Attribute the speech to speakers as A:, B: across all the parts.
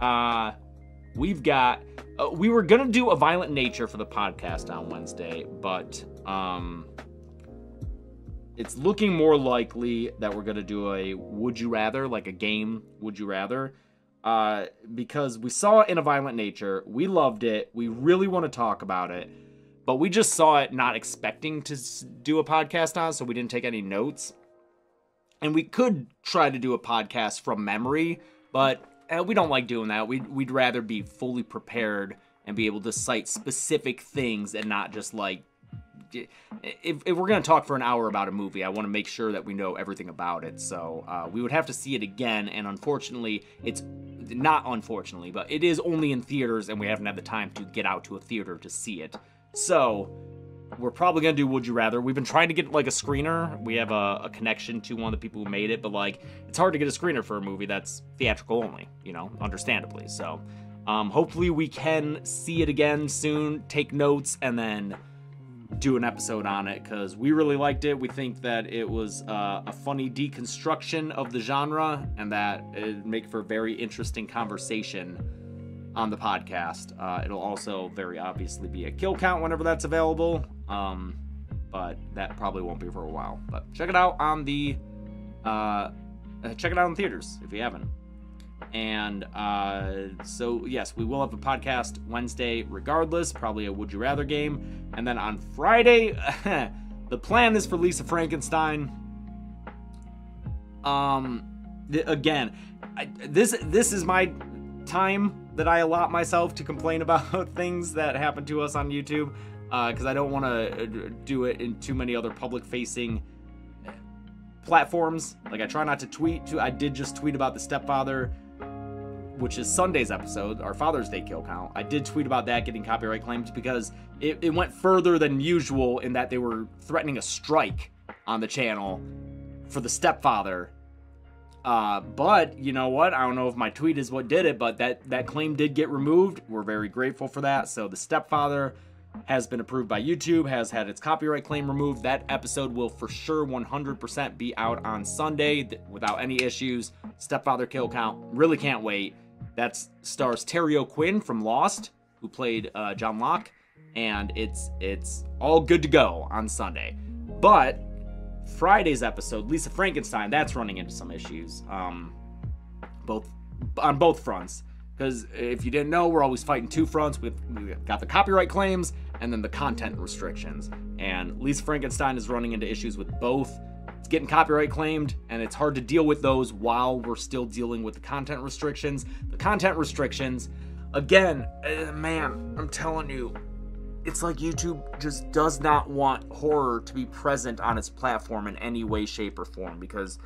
A: uh, we've got. Uh, we were gonna do a violent nature for the podcast on Wednesday, but um, it's looking more likely that we're gonna do a would you rather, like a game would you rather, uh, because we saw it in a violent nature, we loved it, we really want to talk about it, but we just saw it not expecting to do a podcast on, so we didn't take any notes, and we could try to do a podcast from memory, but we don't like doing that. We'd we'd rather be fully prepared and be able to cite specific things and not just like if, if we're going to talk for an hour about a movie, I want to make sure that we know everything about it. So uh, we would have to see it again. And unfortunately, it's not unfortunately, but it is only in theaters, and we haven't had the time to get out to a theater to see it. So we're probably gonna do Would You Rather. We've been trying to get like a screener. We have a, a, connection to one of the people who made it, but like it's hard to get a screener for a movie that's theatrical only, you know, understandably. So um, hopefully we can see it again soon, take notes, and then do an episode on it because we really liked it. We think that it was uh, a funny deconstruction of the genre and that it'd make for a very interesting conversation on the podcast. Uh, it'll also very obviously be a kill count whenever that's available, um, but that probably won't be for a while. But check it out on the uh, check it out in theaters if you haven't. And uh, so, yes, we will have a podcast Wednesday regardless, probably a Would You Rather game. And then on Friday, the plan is for Lisa Frankenstein. Um, th- again, I, this this is my time that I allot myself to complain about things that happen to us on YouTube because uh, I don't want to uh, do it in too many other public facing platforms. Like I try not to tweet. Too. I did just tweet about the stepfather which is Sunday's episode, our Father's Day kill count, I did tweet about that getting copyright claims because it, it went further than usual in that they were threatening a strike on the channel for the stepfather. Uh, but you know what? I don't know if my tweet is what did it, but that, that claim did get removed. We're very grateful for that. So the stepfather has been approved by YouTube, has had its copyright claim removed. That episode will for sure 100% be out on Sunday without any issues. Stepfather kill count. Really can't wait. That stars Terry O'Quinn from Lost, who played uh, John Locke, and it's it's all good to go on Sunday. But Friday's episode, Lisa Frankenstein, that's running into some issues, um, both on both fronts. Because if you didn't know, we're always fighting two fronts. We've, we've got the copyright claims and then the content restrictions. And Lisa Frankenstein is running into issues with both it's getting copyright claimed, and it's hard to deal with those while we're still dealing with the content restrictions. The content restrictions, again, uh, man, I'm telling you, it's like YouTube just does not want horror to be present on its platform in any way, shape, or form because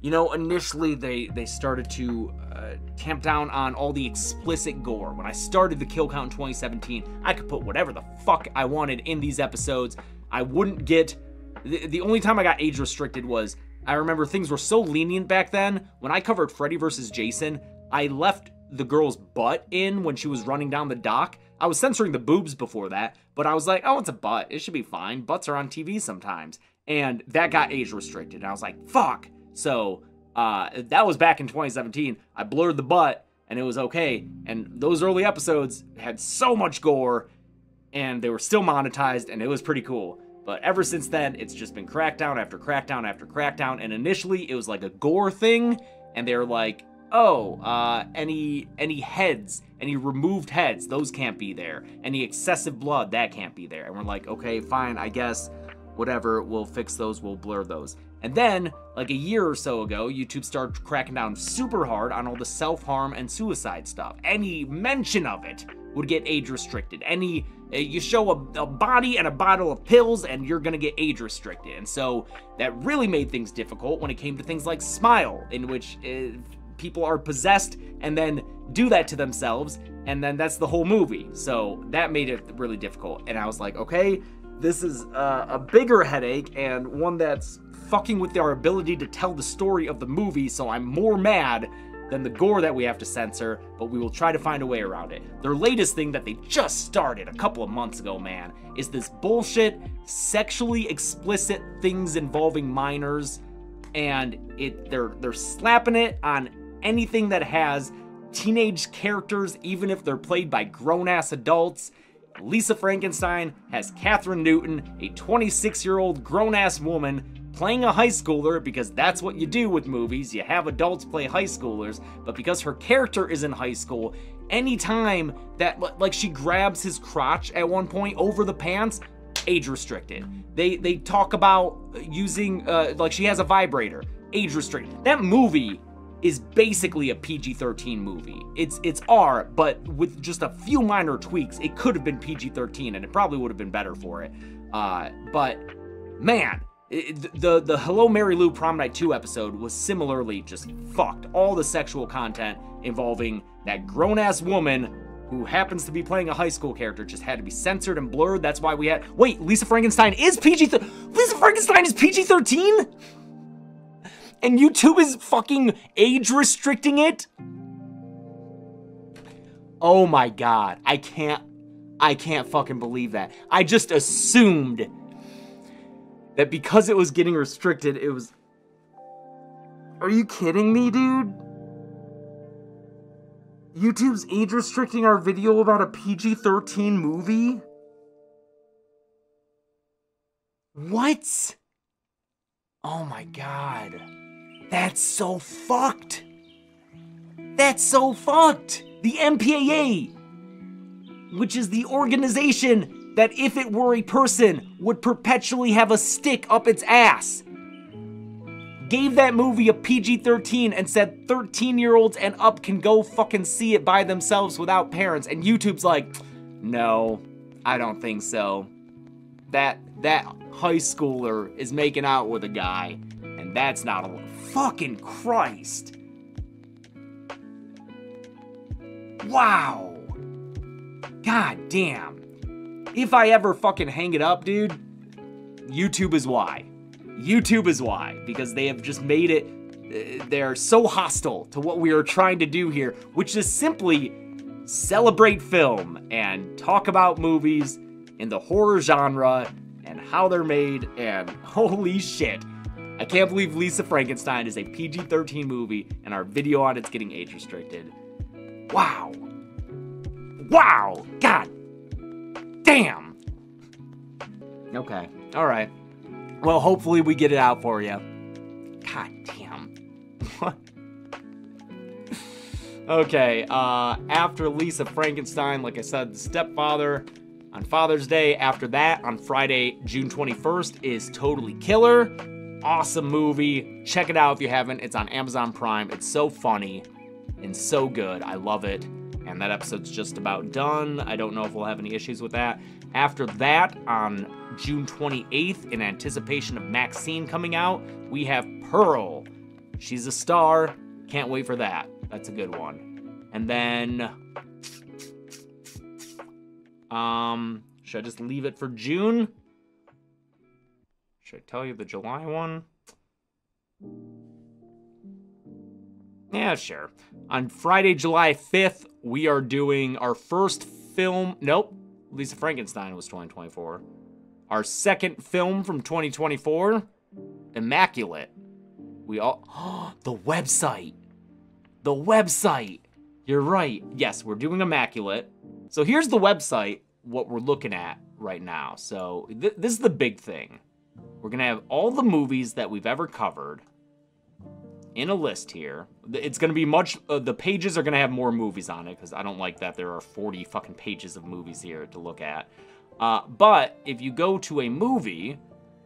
A: you know initially they they started to uh, tamp down on all the explicit gore when i started the kill count in 2017 i could put whatever the fuck i wanted in these episodes i wouldn't get the, the only time I got age restricted was I remember things were so lenient back then. When I covered Freddy versus Jason, I left the girl's butt in when she was running down the dock. I was censoring the boobs before that, but I was like, oh, it's a butt. It should be fine. Butts are on TV sometimes. And that got age restricted. And I was like, fuck. So uh, that was back in 2017. I blurred the butt and it was okay. And those early episodes had so much gore and they were still monetized and it was pretty cool. But ever since then, it's just been crackdown after crackdown after crackdown. And initially, it was like a gore thing, and they're like, "Oh, uh, any any heads, any removed heads, those can't be there. Any excessive blood, that can't be there." And we're like, "Okay, fine, I guess, whatever. We'll fix those. We'll blur those." And then, like a year or so ago, YouTube started cracking down super hard on all the self harm and suicide stuff. Any mention of it would get age restricted. Any uh, you show a, a, body and a bottle of pills and you're gonna get age restricted. And so that really made things difficult when it came to things like Smile, in which uh, people are possessed and then do that to themselves, and then that's the whole movie. So that made it really difficult. And I was like, okay, this is uh, a bigger headache and one that's fucking with our ability to tell the story of the movie. So I'm more mad than the gore that we have to censor, but we will try to find a way around it. Their latest thing that they just started a couple of months ago, man, is this bullshit, sexually explicit things involving minors, and it they're they're slapping it on anything that has teenage characters, even if they're played by grown ass adults. Lisa Frankenstein has Kathryn Newton, a 26 year old grown ass woman, playing a high schooler because that's what you do with movies. You have adults play high schoolers, but because her character is in high school, anytime that like she grabs his crotch at one point over the pants, age restricted. They they talk about using uh, like she has a vibrator, age restricted. That movie is basically a PG-13 movie. It's it's R, but with just a few minor tweaks, it could have been PG-13, and it probably would have been better for it. Uh, but man, it, the the Hello Mary Lou Prom Night 2 episode was similarly just fucked. All the sexual content involving that grown ass woman who happens to be playing a high school character just had to be censored and blurred. That's why we had. Wait, Lisa Frankenstein is PG. Lisa Frankenstein is PG 13? And YouTube is fucking age restricting it? Oh my god. I can't. I can't fucking believe that. I just assumed that because it was getting restricted, it was. Are you kidding me, dude? YouTube's age restricting our video about a PG 13 movie? What? Oh my god. That's so fucked. That's so fucked. The MPAA, which is the organization that, if it were a person, would perpetually have a stick up its ass gave that movie a PG 13 and said 13 year olds and up can go fucking see it by themselves without parents. And YouTube's like, no, I don't think so. That, that high schooler is making out with a guy, and that's not a. Fucking Christ. Wow. God damn. If I ever fucking hang it up, dude, YouTube is why. YouTube is why, because they have just made it, uh, they're so hostile to what we are trying to do here, which is simply celebrate film and talk about movies in the horror genre and how they're made, and holy shit. I can't believe Lisa Frankenstein is a PG 13 movie and our video on it's getting age restricted. Wow. Wow. God damn. Okay. All right. Well, hopefully we get it out for you. God damn. What? okay, uh, after Lisa Frankenstein, like I said, The Stepfather on Father's Day. After that, on Friday, June 21st, is Totally Killer. Awesome movie. Check it out if you haven't. It's on Amazon Prime. It's so funny and so good. I love it. And that episode's just about done. I don't know if we'll have any issues with that. After that, on June 28th, in anticipation of MaXXXine coming out, we have Pearl. She's a star. Can't wait for that. That's a good one. And then, um, should I just leave it for June? Should I tell you the July one? Yeah, sure. On Friday, July 5th, we are doing our first film. Nope. Lisa Frankenstein was 2024. Our second film from 2024, Immaculate. We all. The website. The website. You're right. Yes, we're doing Immaculate. So here's the website, what we're looking at right now. So th- this is the big thing. We're going to have all the movies that we've ever covered in a list here. It's going to be much, uh, the pages are going to have more movies on it because I don't like that there are 40 fucking pages of movies here to look at. Uh, but if you go to a movie,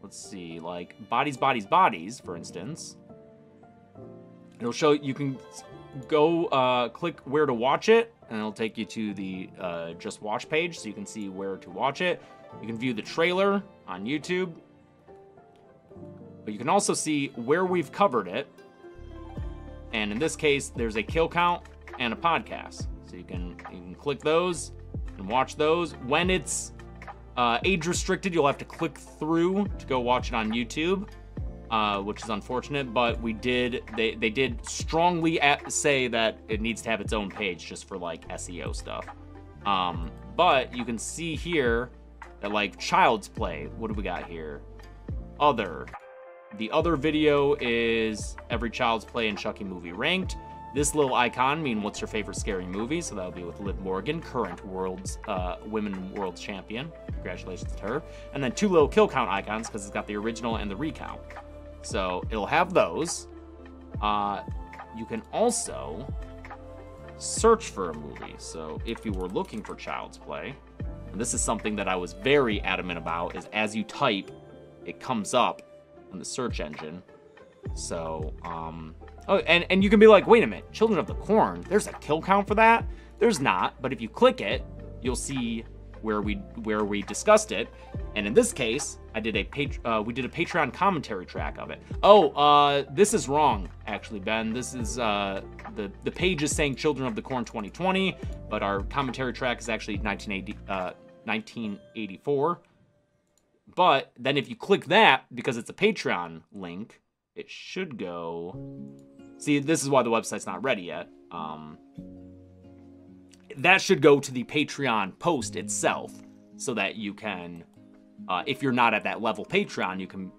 A: let's see, like Bodies, Bodies, Bodies, for instance, it'll show you can go uh, click where to watch it, and it'll take you to the uh, JustWatch page so you can see where to watch it. You can view the trailer on YouTube, but you can also see where we've covered it. And in this case, there's a kill count and a podcast. So you can you can click those and watch those. When it's uh, age restricted, you'll have to click through to go watch it on YouTube, uh, which is unfortunate. But we did, they, they did strongly at, say that it needs to have its own page just for like SEO stuff. Um, but you can see here that like Child's Play, what do we got here? Other. The other video is every Child's Play and Chucky movie ranked. this little icon mean what's your favorite scary movie? So that'll be with Liv Morgan, current world's uh, women world champion. Congratulations to her. And then two little kill count icons because it's got the original and the recount. So it'll have those. Uh, you can also search for a movie. So if you were looking for Child's Play, and this is something that I was very adamant about, is as you type, it comes up the search engine. So, um, oh, and, and you can be like, wait a minute, Children of the Corn, there's a kill count for that? There's not, but if you click it, you'll see where we where we discussed it. And in this case, I did a uh, we did a Patreon commentary track of it. Oh, uh, this is wrong, actually, Ben. This is uh, the the page is saying Children of the Corn 2020, but our commentary track is actually 1980, uh, 1984. But then if you click that, because it's a Patreon link, it should go. See, this is why the website's not ready yet. Um, that should go to the Patreon post itself so that you can, uh, if you're not at that level Patreon, you can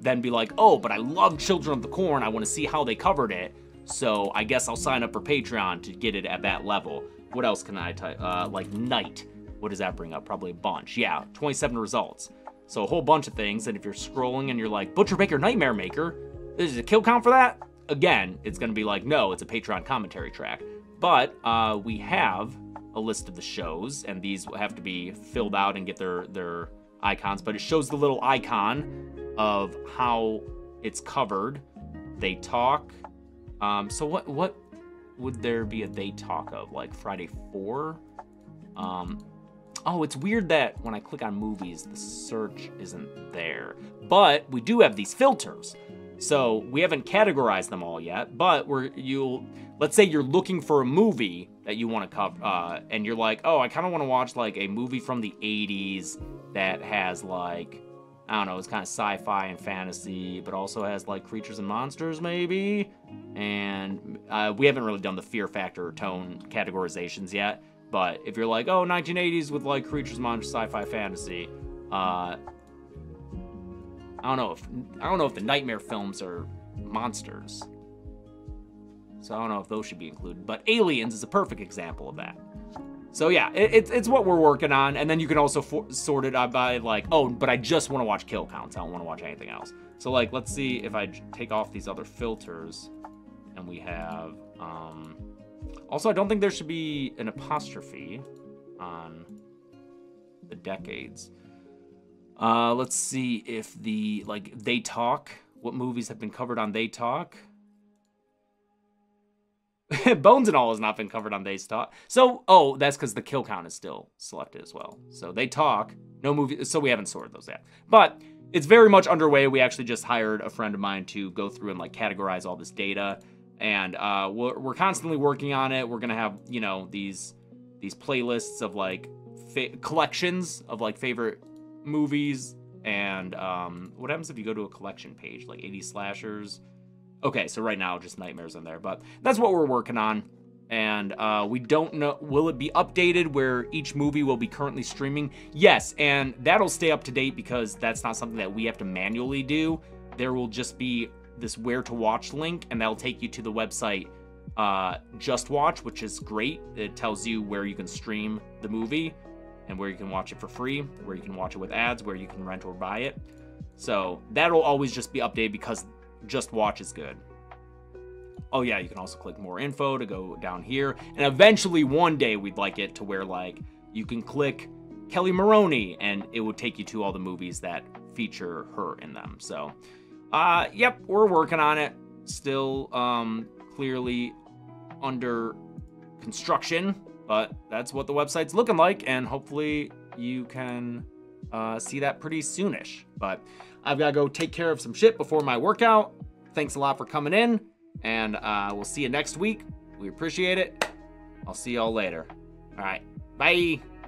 A: then be like, oh, but I love Children of the Corn. I want to see how they covered it. So I guess I'll sign up for Patreon to get it at that level. What else can I type? Uh, like Night. What does that bring up? Probably a bunch. Yeah, 27 results. So a whole bunch of things. And if you're scrolling and you're like, Butcher Baker Nightmare Maker, is a kill count for that? Again, it's going to be like, no, it's a Patreon commentary track. But uh, we have a list of the shows, and these have to be filled out and get their their icons. But it shows the little icon of how it's covered. They talk. Um, so what what would there be a they talk of like Friday Four? Um, oh, it's weird that when I click on movies, the search isn't there. But we do have these filters. So we haven't categorized them all yet, but we're you'll let's say you're looking for a movie that you want to cover, uh, and you're like, oh, I kind of want to watch like a movie from the '80s that has like I don't know, it's kind of sci-fi and fantasy, but also has like creatures and monsters maybe. And uh, we haven't really done the fear factor or tone categorizations yet. But if you're like, oh, 1980s with like creatures, monsters, sci-fi, fantasy, uh, I don't know if I don't know if the nightmare films are monsters. So I don't know if those should be included. But Aliens is a perfect example of that. So yeah, it, it's what we're working on, and then you can also for, sort it out by like, oh, but I just want to watch kill counts. I don't want to watch anything else. So like, let's see if I take off these other filters, and we have. Um, also, I don't think there should be an apostrophe on the decades. Uh, let's see if the like they talk. What movies have been covered on They Talk? Bones and all has not been covered on They Talk. So, oh, that's because the kill count is still selected as well. So they talk. No movie. So we haven't sorted those yet. But it's very much underway. We actually just hired a friend of mine to go through and like categorize all this data, and uh, we're, we're constantly working on it. We're gonna have you know these these playlists of like fa- collections of like favorite movies. And um, what happens if you go to a collection page like 80 slashers? Okay so right now just nightmares in there. But that's what we're working on. And uh, we don't know will it be updated where each movie will be currently streaming? Yes and that'll stay up to date because that's not something that we have to manually do. There will just be this where to watch link and that'll take you to the website uh, just watch which is great it tells you where you can stream the movie and where you can watch it for free, where you can watch it with ads, where you can rent or buy it. So that'll always just be updated because JustWatch is good. Oh yeah, you can also click more info to go down here. And eventually one day we'd like it to where like you can click Kelli Maroney and it would take you to all the movies that feature her in them. So uh yep, we're working on it. Still um clearly under construction but that's what the website's looking like, and hopefully you can uh, see that pretty soonish. But I've got to go take care of some shit before my workout. Thanks a lot for coming in, and uh, we'll see you next week. We appreciate it. I'll see y'all later. All right, bye.